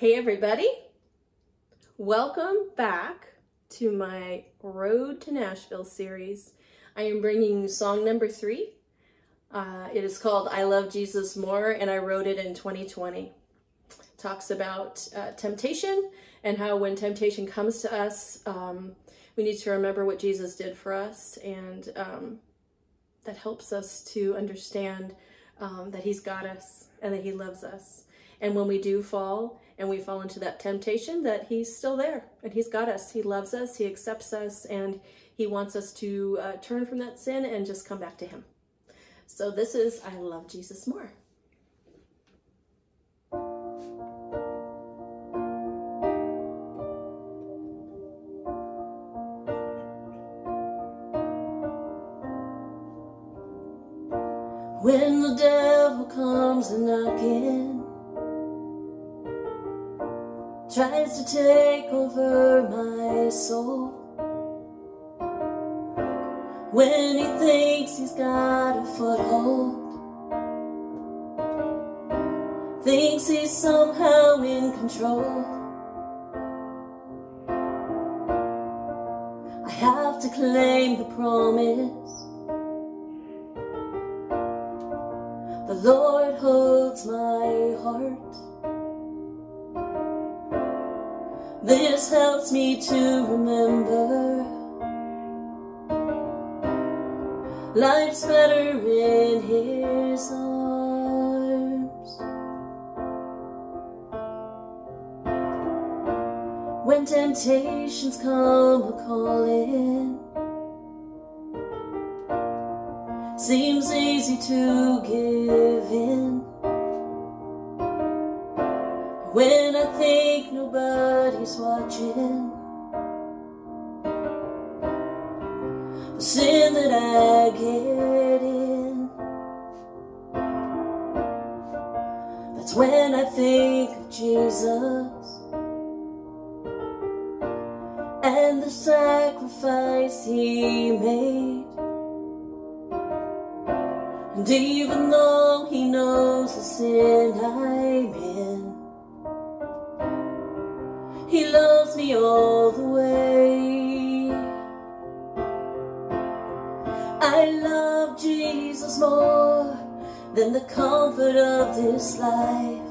Hey everybody, welcome back to my Road to Nashville series. I am bringing you song number three. Uh, it is called I Love Jesus More and I wrote it in 2020. talks about uh, temptation and how when temptation comes to us, um, we need to remember what Jesus did for us and um, that helps us to understand um, that he's got us and that he loves us. And when we do fall and we fall into that temptation, that he's still there and he's got us. He loves us, he accepts us, and he wants us to uh, turn from that sin and just come back to him. So this is I Love Jesus More. When the devil comes knocking, tries to take over my soul. When he thinks he's got a foothold, thinks he's somehow in control. I have to claim the promise The Lord holds my heart. This helps me to remember. Life's better in His arms. When temptations come a-calling Seems easy to give in. When I think nobody's watching. The sin that I get in. That's when I think of Jesus And the sacrifice he made. And even though he knows the sin I'm the way I love Jesus more than the comfort of this life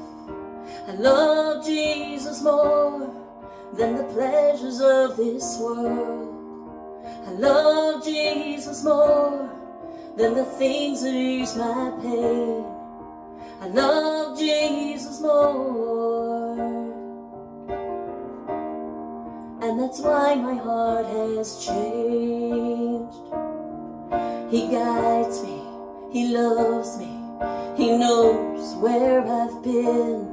I love Jesus more than the pleasures of this world I love Jesus more than the things that ease my pain. I love Jesus more. And that's why my heart has changed. He guides me, He loves me, He knows where I've been,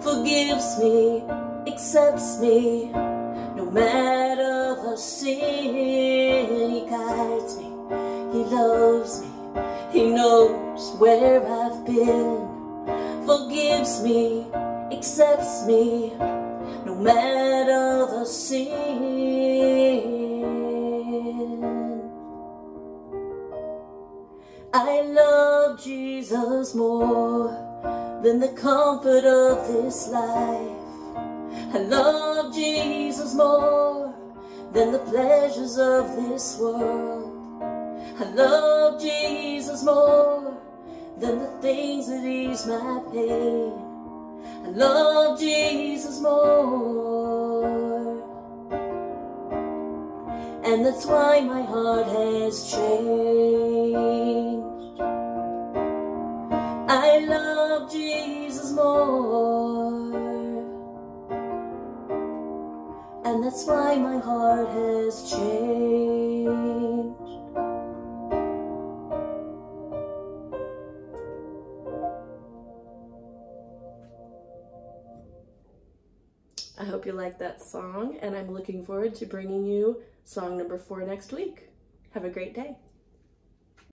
forgives me, accepts me, no matter the sin, He guides me he loves me, He knows where I've been, forgives me, accepts me, no matter sin. I love Jesus more than the comfort of this life. I love Jesus more than the pleasures of this world. I love Jesus more than the things that ease my pain. I love Jesus more. And that's why my heart has changed. I love Jesus more. And that's why my heart has changed. I hope you like that song, and I'm looking forward to bringing you song number four next week. Have a great day.